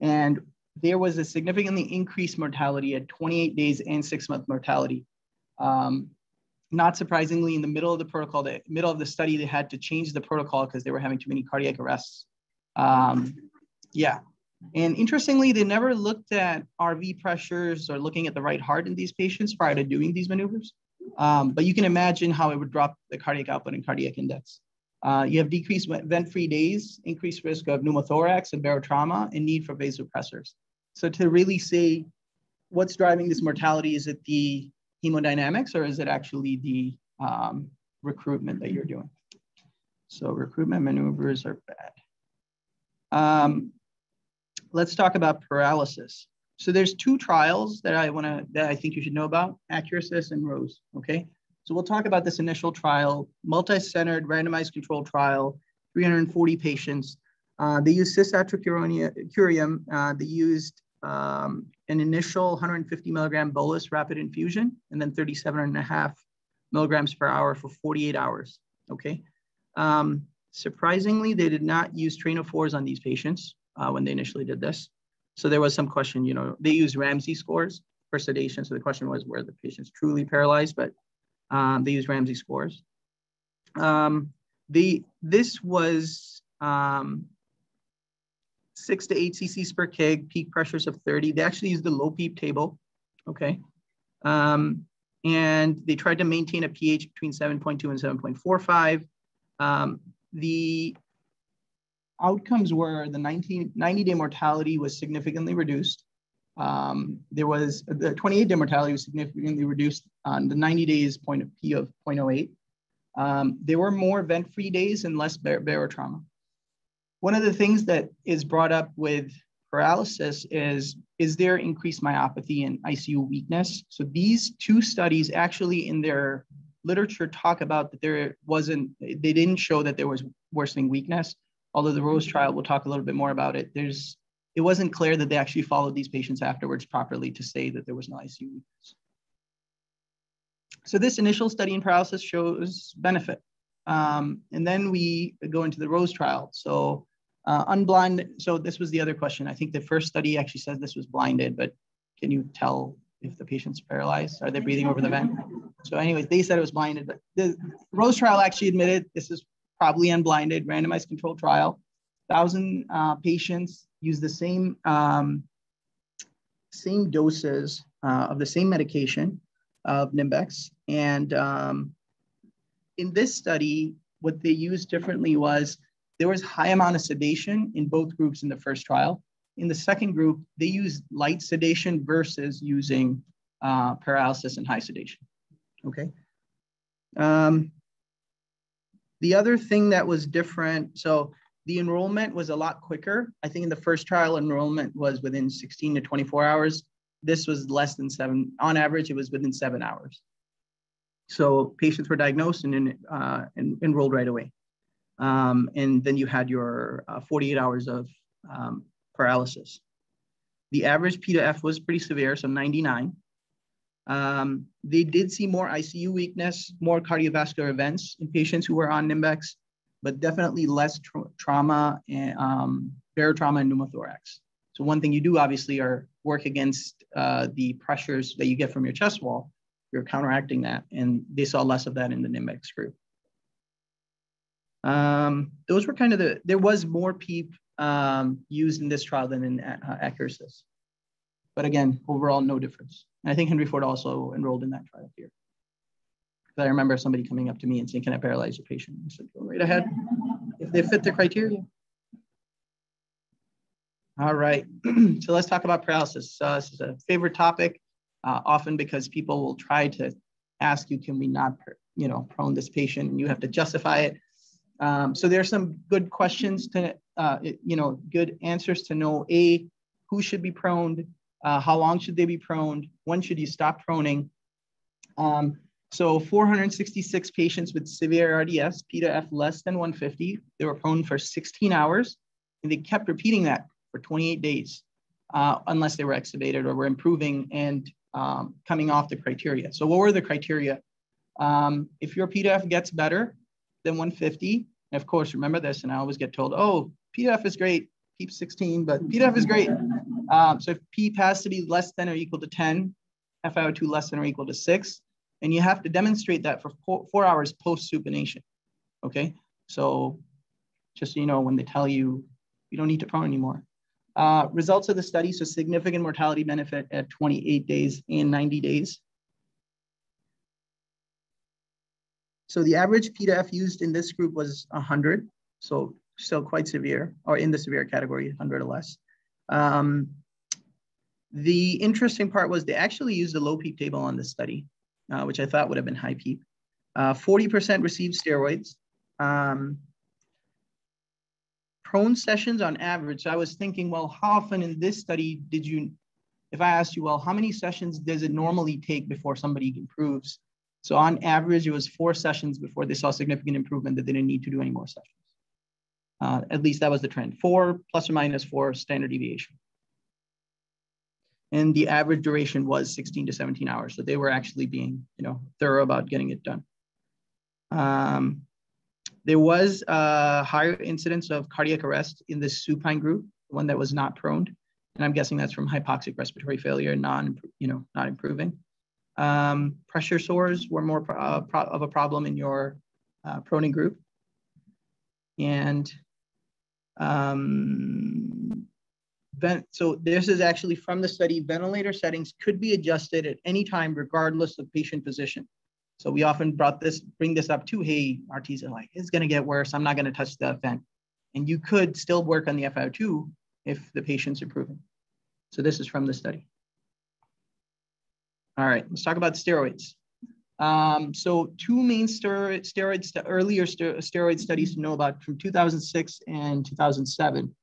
And there was a significantly increased mortality at 28 days and six month mortality. Um, not surprisingly, in the middle of the protocol, the middle of the study, they had to change the protocol because they were having too many cardiac arrests. Um, yeah. And interestingly, they never looked at RV pressures or looking at the right heart in these patients prior to doing these maneuvers. Um, but you can imagine how it would drop the cardiac output and cardiac index. Uh, you have decreased vent-free days, increased risk of pneumothorax and barotrauma, and need for vasopressors. So to really say what's driving this mortality, is it the hemodynamics or is it actually the um, recruitment that you're doing? So recruitment maneuvers are bad. Um, let's talk about paralysis. So there's two trials that I want to that I think you should know about: ACURASYS and Rose. Okay, so we'll talk about this initial trial, multi-centered randomized controlled trial, 340 patients. Uh, they used cisatracurium. Uh, they used um, an initial 150 milligram bolus rapid infusion and then 37 and a half milligrams per hour for 48 hours. Okay. Um, surprisingly, they did not use fours on these patients uh, when they initially did this. So there was some question, you know, they used Ramsay scores for sedation. So the question was, were the patients truly paralyzed? But um, they used Ramsay scores. Um, the, this was um, six to eight cc's per kg, peak pressures of 30. They actually used the low PEEP table, okay? Um, and they tried to maintain a pH between 7.2 and 7.45. Um, the outcomes were the 90 day mortality was significantly reduced. Um, there was the 28 day mortality was significantly reduced on the 90 days point of P of 0.08. Um, there were more vent-free days and less barotrauma. One of the things that is brought up with paralysis is, is there increased myopathy and ICU weakness? So these two studies actually in their literature talk about that there wasn't, they didn't show that there was worsening weakness. Although the Rose trial, we'll talk a little bit more about it. There's, it wasn't clear that they actually followed these patients afterwards properly to say that there was no ICU weakness. So this initial study in paralysis shows benefit. Um, and then we go into the Rose trial. So uh, unblind, so this was the other question. I think the first study actually says this was blinded, but can you tell if the patient's paralyzed? Are they breathing over the vent? So anyways, they said it was blinded, but the Rose trial actually admitted this is probably unblinded, randomized controlled trial. Thousand uh, patients use the same, um, same doses uh, of the same medication of Nimbex. And um, in this study, what they used differently was there was high amount of sedation in both groups in the first trial. In the second group, they used light sedation versus using uh, paralysis and high sedation. Okay. Um, the other thing that was different, so the enrollment was a lot quicker. I think in the first trial, enrollment was within 16 to 24 hours. This was less than seven. On average, it was within seven hours. So patients were diagnosed and, uh, and enrolled right away. Um, and then you had your uh, 48 hours of um, paralysis. The average P to F was pretty severe, so 99. Um, they did see more ICU weakness, more cardiovascular events in patients who were on Nimbex, but definitely less tra trauma and um, barotrauma and pneumothorax. So one thing you do obviously are work against uh, the pressures that you get from your chest wall. You're counteracting that, and they saw less of that in the Nimbex group. Um, those were kind of the, there was more PEEP um, used in this trial than in uh, ACURASYS. But again, overall, no difference. And I think Henry Ford also enrolled in that trial here. Because I remember somebody coming up to me and saying, can I paralyze your patient? I said, go right ahead, if they fit the criteria. All right, so let's talk about paralysis. Uh, this is a favorite topic, uh, often because people will try to ask you, can we not, you know, prone this patient? And you have to justify it. Um, so there are some good questions to, uh, you know, good answers to know A, who should be proned, uh, how long should they be proned, when should you stop proning. Um, so 466 patients with severe RDS, P to F less than 150, they were prone for 16 hours, and they kept repeating that for 28 days, uh, unless they were extubated or were improving and um, coming off the criteria. So what were the criteria? Um, if your P to F gets better, than 150. And of course, remember this, and I always get told, oh, PDF is great, PEEP 16, but PDF is great. Um, so if p has to be less than or equal to 10, FiO2 less than or equal to six, and you have to demonstrate that for four, four hours post supination. Okay, so just so you know, when they tell you you don't need to prone anymore. Uh, results of the study, so significant mortality benefit at 28 days and 90 days. So the average P to F used in this group was 100, so still quite severe, or in the severe category, 100 or less. Um, the interesting part was they actually used a low PEEP table on this study, uh, which I thought would have been high PEEP. 40% uh, received steroids. Um, prone sessions on average. So I was thinking, well, how often in this study did you, if I asked you, well, how many sessions does it normally take before somebody improves? So on average, it was four sessions before they saw significant improvement that they didn't need to do any more sessions. Uh, at least that was the trend, four plus or minus four standard deviation. And the average duration was 16 to 17 hours. So they were actually being, you know, thorough about getting it done. Um, there was a higher incidence of cardiac arrest in the supine group, one that was not prone. And I'm guessing that's from hypoxic respiratory failure, non, you know, not improving. Um, pressure sores were more uh, of a problem in your uh, proning group. And um, so this is actually from the study, ventilator settings could be adjusted at any time, regardless of patient position. So we often brought this, bring this up to, hey, RTs are like, it's gonna get worse, I'm not gonna touch the vent. And you could still work on the FiO2 if the patient's improving. So this is from the study. All right, let's talk about steroids. Um, so two main steroid, steroids, earlier steroid studies to know about from 2006 and 2007.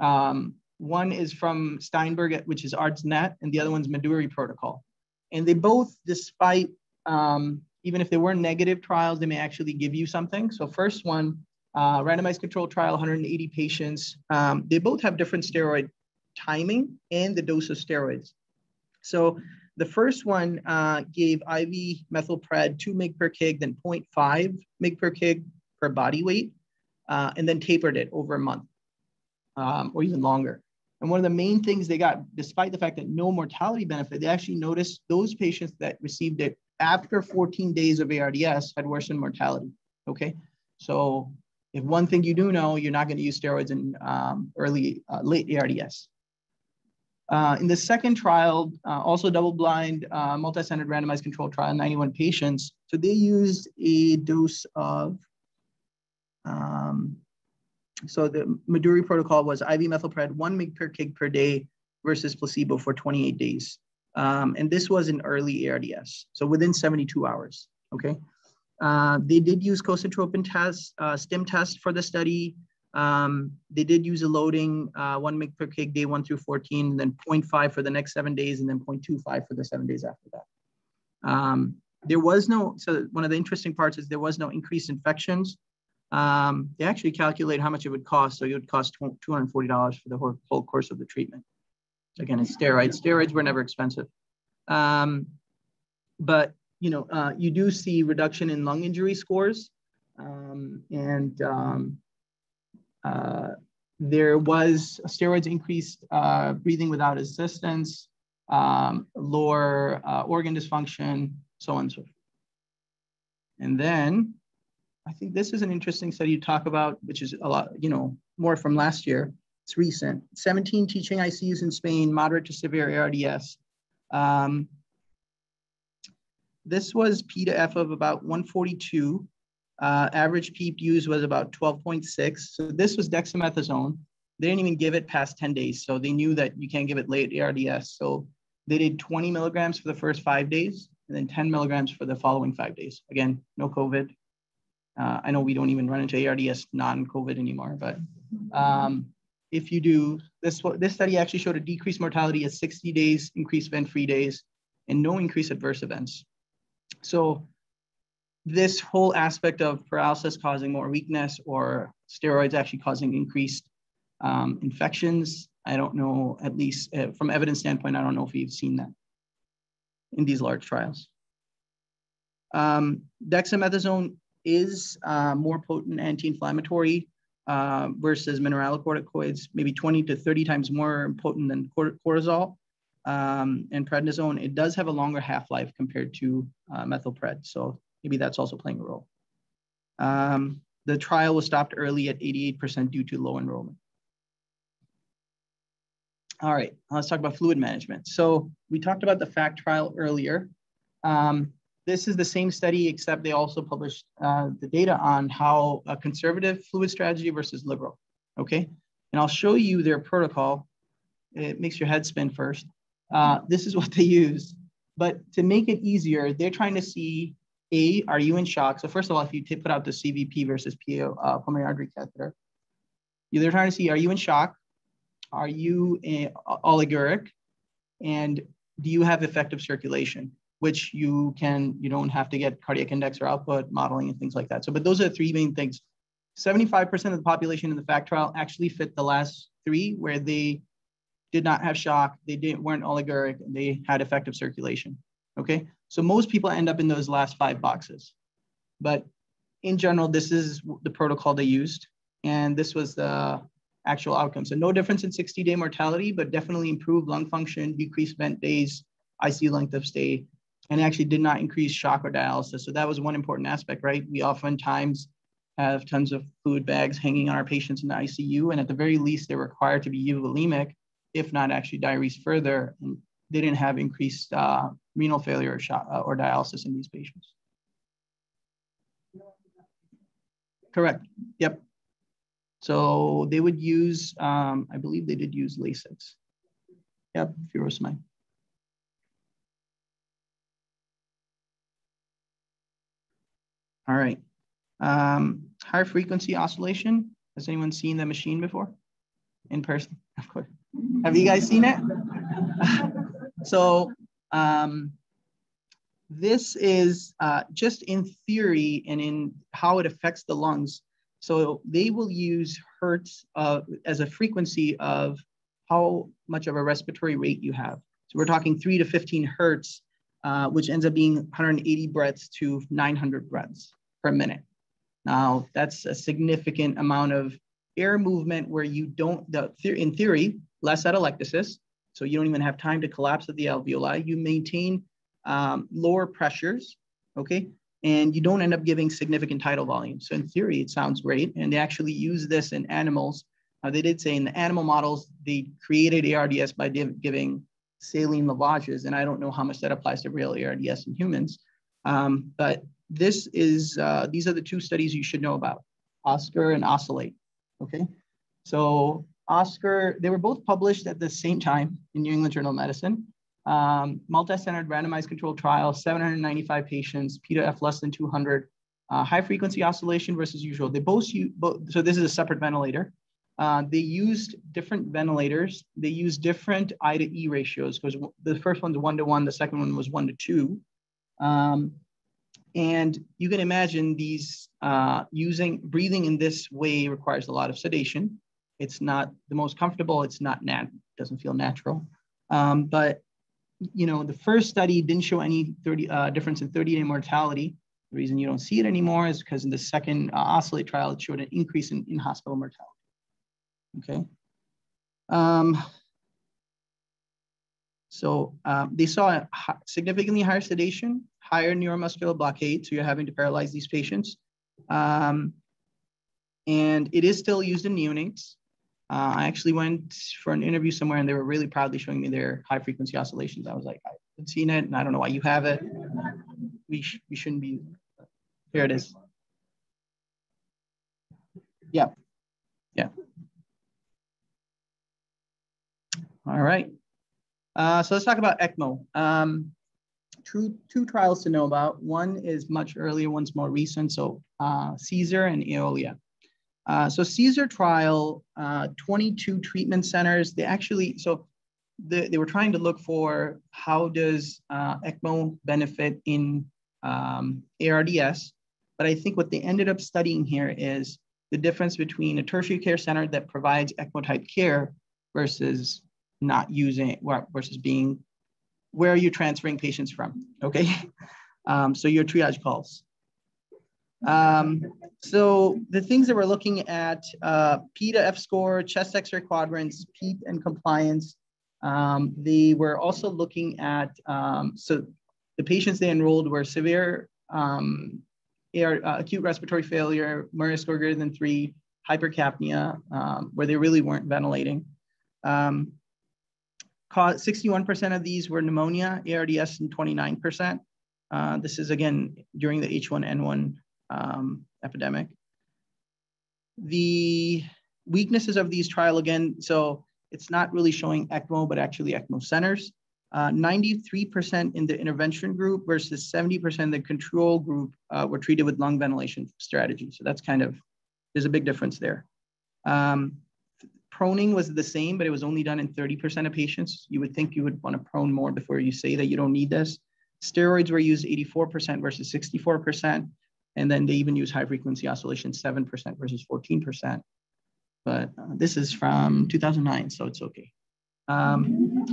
Um, one is from Steinberg, which is ARDSNet, and the other one's Meduri protocol. And they both, despite um, even if they were negative trials, they may actually give you something. So first one, uh, randomized control trial, 180 patients. Um, they both have different steroid timing and the dose of steroids. So the first one uh, gave IV methylpred 2 mg per kg, then 0.5 mg per kg per body weight, uh, and then tapered it over a month um, or even longer. And one of the main things they got, despite the fact that no mortality benefit, they actually noticed those patients that received it after 14 days of ARDS had worsened mortality. Okay, so if one thing you do know, you're not going to use steroids in um, early, uh, late ARDS. Uh, in the second trial, uh, also double-blind, uh, multi-centered randomized controlled trial, 91 patients. So they used a dose of, um, so the Meduri protocol was IV methylpred, one mg per kg per day versus placebo for 28 days. Um, and this was an early ARDS, so within 72 hours, okay? Uh, they did use cosyntropin test, uh, stim test for the study. Um, they did use a loading, uh, one mg per kg day one through 14, then 0.5 for the next seven days, and then 0.25 for the seven days after that. Um, there was no, so one of the interesting parts is there was no increased infections. Um, they actually calculate how much it would cost. So it would cost $240 for the whole, whole course of the treatment. Again, it's steroids. Steroids were never expensive. Um, but you know, uh, you do see reduction in lung injury scores, um, and um, there was steroids increased uh, breathing without assistance, um, lower uh, organ dysfunction, so on and so forth. And then I think this is an interesting study you talk about, which is a lot, you know, more from last year. It's recent. 17 teaching ICUs in Spain, moderate to severe ARDS. Um, this was P to F of about 142. Uh, average PEEP used was about 12.6. So this was dexamethasone. They didn't even give it past 10 days. So they knew that you can't give it late ARDS. So they did 20 milligrams for the first five days and then 10 milligrams for the following five days. Again, no COVID. Uh, I know we don't even run into ARDS non-COVID anymore, but um, if you do this, this study actually showed a decreased mortality at 60 days, increased vent-free days, and no increased adverse events. So this whole aspect of paralysis causing more weakness or steroids actually causing increased um, infections, I don't know, at least uh, from evidence standpoint, I don't know if you've seen that in these large trials. Um, dexamethasone is uh, more potent anti-inflammatory uh, versus mineralocorticoids, maybe 20 to 30 times more potent than cortisol um, and prednisone. It does have a longer half-life compared to uh, methylpred, so maybe that's also playing a role. Um, the trial was stopped early at 88% due to low enrollment. All right, let's talk about fluid management. So we talked about the FACTT trial earlier. Um, this is the same study, except they also published uh, the data on how a conservative fluid strategy versus liberal, okay? And I'll show you their protocol. It makes your head spin first. Uh, this is what they use. But to make it easier, they're trying to see, A, are you in shock? So first of all, if you put out the CVP versus PO, uh, pulmonary artery catheter, they're trying to see, are you in shock? Are you in, oliguric? And do you have effective circulation? which you can, you don't have to get cardiac index or output modeling and things like that. So, but those are the three main things. 75% of the population in the FACTT trial actually fit the last three, where they did not have shock, they didn't weren't oliguric, and they had effective circulation. Okay, so most people end up in those last five boxes, but in general, this is the protocol they used, and this was the actual outcome. So no difference in 60-day mortality, but definitely improved lung function, decreased vent days, ICU length of stay, and actually did not increase shock or dialysis. So that was one important aspect, right? We oftentimes have tons of fluid bags hanging on our patients in the ICU, and at the very least, they're required to be euvolemic, if not actually diuresed further. And they didn't have increased uh, renal failure or, shock, uh, or dialysis in these patients. Correct. Yep. So they would use, um, I believe they did use Lasix. Yep, furosemide. All right. Um, high frequency oscillation. Has anyone seen the machine before? In person, of course. Have you guys seen it? so um, this is uh, just in theory and in how it affects the lungs. So they will use hertz uh, as a frequency of how much of a respiratory rate you have. So we're talking three to 15 hertz, uh, which ends up being 180 breaths to 900 breaths per minute. Now that's a significant amount of air movement where you don't, the, in theory, less atelectasis, so you don't even have time to collapse of the alveoli. You maintain um, lower pressures, okay? And you don't end up giving significant tidal volume. So in theory, it sounds great. And they actually use this in animals. Uh, they did say in the animal models, they created ARDS by giving saline lavages. And I don't know how much that applies to real ARDS in humans. Um, but this is, uh, these are the two studies you should know about, OSCAR and OSCILLATE, okay? So OSCAR, they were both published at the same time in New England Journal of Medicine. Um, multi-centered randomized controlled trial, 795 patients, p to f less than 200, uh, high frequency oscillation versus usual. They both use, both, so this is a separate ventilator. Uh, they used different ventilators. They used different I to E ratios because the first one's one to one, the second one was one to two. Um, and you can imagine these uh, using breathing in this way requires a lot of sedation. It's not the most comfortable. It's not nat doesn't feel natural. Um, but you know, the first study didn't show any 30 uh, difference in 30-day mortality. The reason you don't see it anymore is because in the second uh, oscillate trial, it showed an increase in in-hospital mortality. Okay. Um, so um, they saw significantly higher sedation, higher neuromuscular blockade. So you're having to paralyze these patients. Um, and it is still used in neonates. Uh, I actually went for an interview somewhere and they were really proudly showing me their high frequency oscillations. I was like, I haven't seen it and I don't know why you have it. We, sh we shouldn't be. Here it is. Yeah. Yeah. All right. Uh, so let's talk about ECMO. Um, two, two trials to know about. One is much earlier, one's more recent. So uh, CESAR and Eolia. Uh, so CESAR trial, uh, 22 treatment centers, they actually, so the, they were trying to look for how does uh, ECMO benefit in um, ARDS, but I think what they ended up studying here is the difference between a tertiary care center that provides ECMO type care versus not using, versus being, where are you transferring patients from, okay? Um, so your triage calls. Um, so the things that we're looking at, uh, P to F score, chest x-ray quadrants, PEEP and compliance. Um, they were also looking at, um, so the patients they enrolled were severe um, AR, uh, acute respiratory failure, Murray score greater than three, hypercapnia, um, where they really weren't ventilating. 61% um, of these were pneumonia, ARDS, and 29%. Uh, this is again during the H1N1 um, epidemic. The weaknesses of these trial again, so it's not really showing ECMO, but actually ECMO centers. 93% uh, in the intervention group versus 70% in the control group uh, were treated with lung ventilation strategy. So that's kind of, there's a big difference there. Um, proning was the same, but it was only done in 30% of patients. You would think you would want to prone more before you say that you don't need this. Steroids were used 84% versus 64%. And then they even use high frequency oscillation 7% versus 14%. But uh, this is from 2009, so it's okay. Um,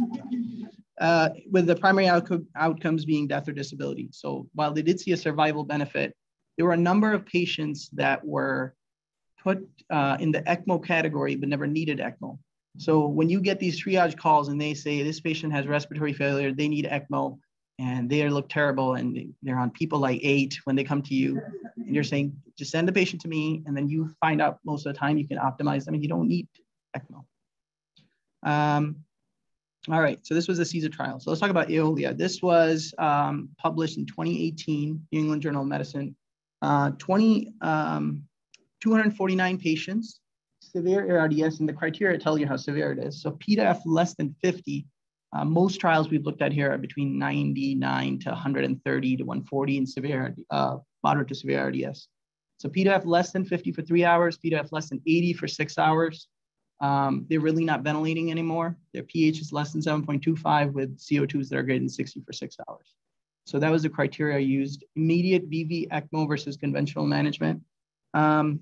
uh, with the primary outcome, outcomes being death or disability. So while they did see a survival benefit, there were a number of patients that were put uh, in the ECMO category but never needed ECMO. So when you get these triage calls and they say this patient has respiratory failure, they need ECMO, and they look terrible and they're on people like eight when they come to you, and you're saying just send the patient to me, and then you find out most of the time you can optimize them and you don't need ECMO. Um, all right, so this was the CESAR trial. So let's talk about Eolia. This was um, published in 2018, New England Journal of Medicine. Uh, 20, um, 249 patients, severe ARDS, and the criteria tell you how severe it is. So P-F less than 50. Uh, most trials we've looked at here are between 99 to 130 to 140 in severe, uh, moderate to severe ARDS. So P-F less than 50 for three hours, P-F less than 80 for six hours. Um, they're really not ventilating anymore. Their pH is less than 7.25 with CO2s that are greater than 60 for six hours. So that was the criteria used. Immediate VV ECMO versus conventional management. Um,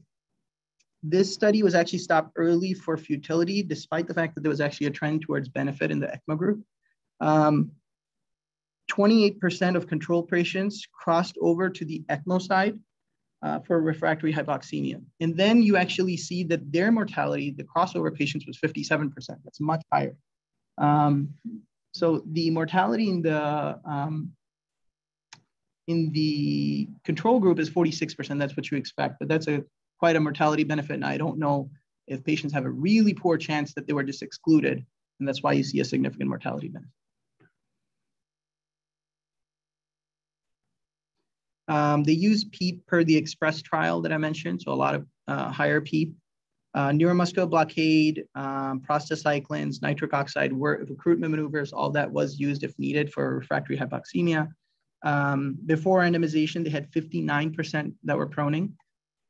this study was actually stopped early for futility, despite the fact that there was actually a trend towards benefit in the ECMO group. 28% um, of control patients crossed over to the ECMO side uh, for refractory hypoxemia. And then you actually see that their mortality, the crossover patients was 57%. That's much higher. Um, so the mortality in the um, in the control group is 46%. That's what you expect, but that's a quite a mortality benefit. And I don't know if patients have a really poor chance that they were just excluded, and that's why you see a significant mortality benefit. Um, they use PEEP per the EXPRESS trial that I mentioned, so a lot of uh, higher PEEP. Uh, neuromuscular blockade, um, prostacyclins, nitric oxide recruitment maneuvers, all that was used if needed for refractory hypoxemia. Um, before randomization, they had 59% that were proning.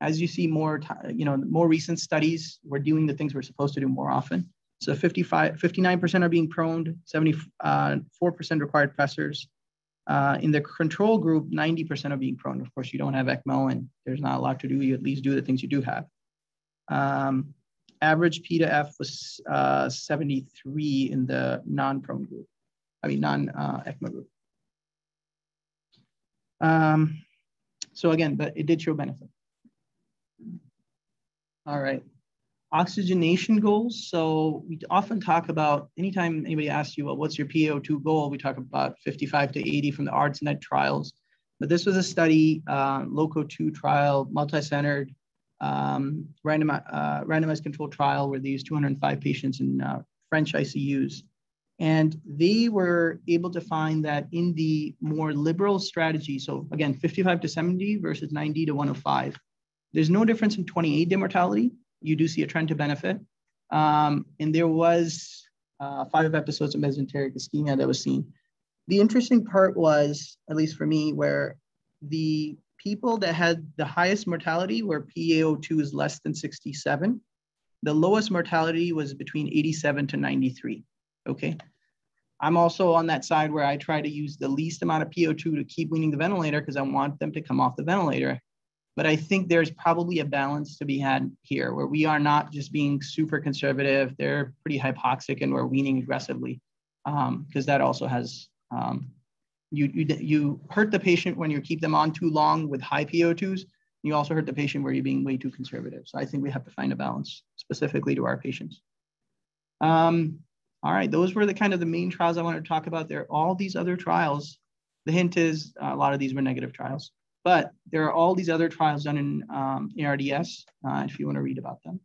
As you see more, you know, more recent studies, we're doing the things we're supposed to do more often. So 55, 59% are being proned, 74% uh, required pressors, uh, in the control group, 90% are being prone. Of course, you don't have ECMO and there's not a lot to do. You at least do the things you do have. Um, average P to F was uh, 73 in the non-prone group, I mean, non-ECMO uh, group. Um, so again, but it did show benefit. All right oxygenation goals. So we often talk about anytime anybody asks you, well, what's your PO2 goal? We talk about 55 to 80 from the ARDSNet trials. But this was a study, uh, LOCO2 trial, multi-centered, um, random, uh, randomized controlled trial where they used 205 patients in uh, French ICUs. And they were able to find that in the more liberal strategy, so again, 55 to 70 versus 90 to 105, there's no difference in 28 day mortality, you do see a trend to benefit. Um, and there was uh, five episodes of mesenteric ischemia that was seen. The interesting part was, at least for me, where the people that had the highest mortality where PaO2 is less than 67. The lowest mortality was between 87 to 93. Okay. I'm also on that side where I try to use the least amount of PO2 to keep weaning the ventilator because I want them to come off the ventilator. But I think there's probably a balance to be had here where we are not just being super conservative. They're pretty hypoxic and we're weaning aggressively because um, that also has, um, you, you, you hurt the patient when you keep them on too long with high PO2s. You also hurt the patient where you're being way too conservative. So I think we have to find a balance specifically to our patients. Um, all right, those were the kind of the main trials I wanted to talk about. There all these other trials. The hint is a lot of these were negative trials. But there are all these other trials done in um, ARDS, uh, if you want to read about them.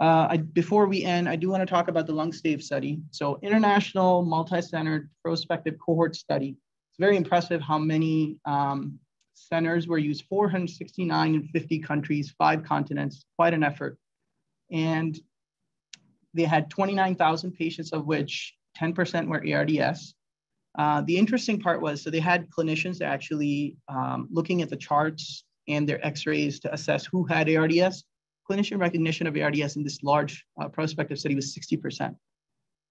Uh, I, before we end, I do want to talk about the LUNG SAFE study. So international, multi-centered, prospective cohort study. It's very impressive how many um, centers were used, 469 in 50 countries, five continents, quite an effort. And they had 29,000 patients, of which 10% were ARDS. Uh, the interesting part was, so they had clinicians actually um, looking at the charts and their x-rays to assess who had ARDS. Clinician recognition of ARDS in this large uh, prospective study was 60%.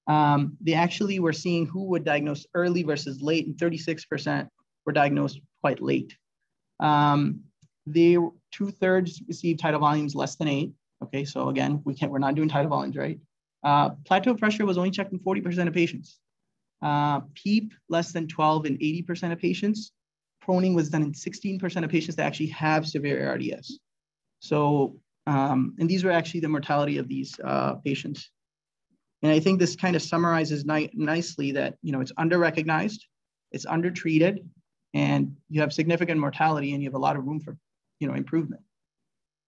Um, they actually were seeing who would diagnose early versus late, and 36% were diagnosed quite late. Um, they two thirds received tidal volumes less than eight. Okay, so again, we can't, we're not doing tidal volumes, right? Uh, plateau pressure was only checked in 40% of patients. Uh, PEEP less than 12 in 80% of patients. Proning was done in 16% of patients that actually have severe ARDS. So, um, and these were actually the mortality of these uh, patients. And I think this kind of summarizes ni nicely that, you know, it's under-recognized, it's undertreated, and you have significant mortality and you have a lot of room for, you know, improvement.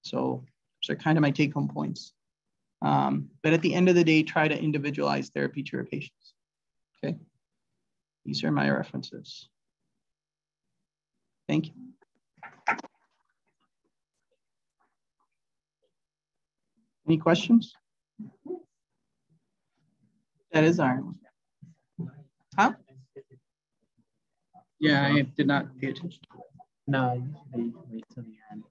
So, so kind of my take-home points. Um, but at the end of the day, try to individualize therapy to your patients. Okay. These are my references. Thank you. Any questions? That is Ireland. Huh? Yeah, I did not pay attention. No, they wait till the end.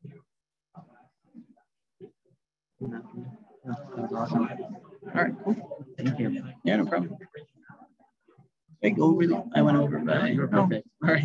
No, no, that was awesome. All right, cool. Thank you. Yeah, no problem. I go over the, I went over, but You were perfect. All right.